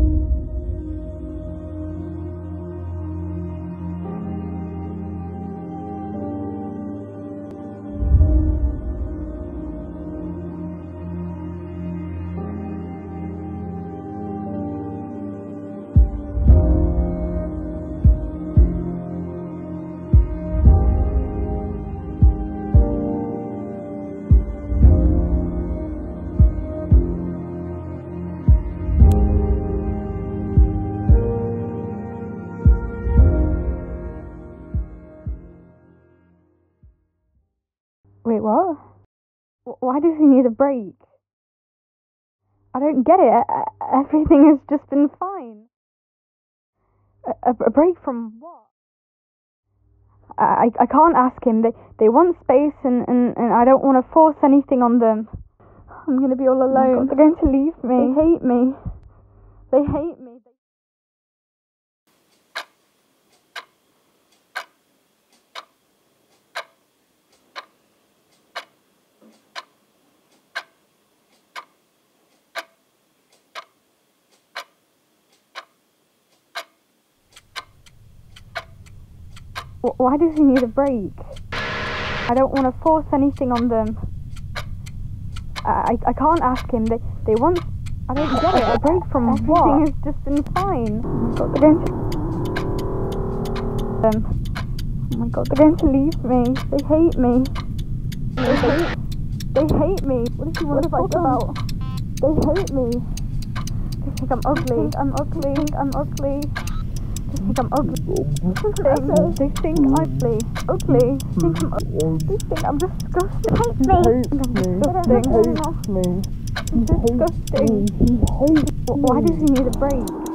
うん。Wait, what? Why does he need a break? I don't get it. Everything has just been fine. A, a, break from what? I, I can't ask him. They they want space, and, and, and I don't want to force anything on them. I'm gonna be all oh alone. they're going to leave me. They hate me. They hate me. Why does he need a break? I don't want to force anything on them. I, I can't ask him. They they want. I don't get it. A break from Everything what? has just been fine. Oh my god, they're going to. Them. Oh my god, they're going to leave me. They hate me. They hate. They hate me. What if you want to talk about? They hate me. They think I'm ugly. I'm ugly. I'm ugly. Think I'm ugly. They, they think I'm ugly. Ugly. They think I'm ugly. They think I'm hmm. oh. disgusting. Hate me. Hates me. Disgusting. Me. Disgusting. He hates Wh- Why does he need a break?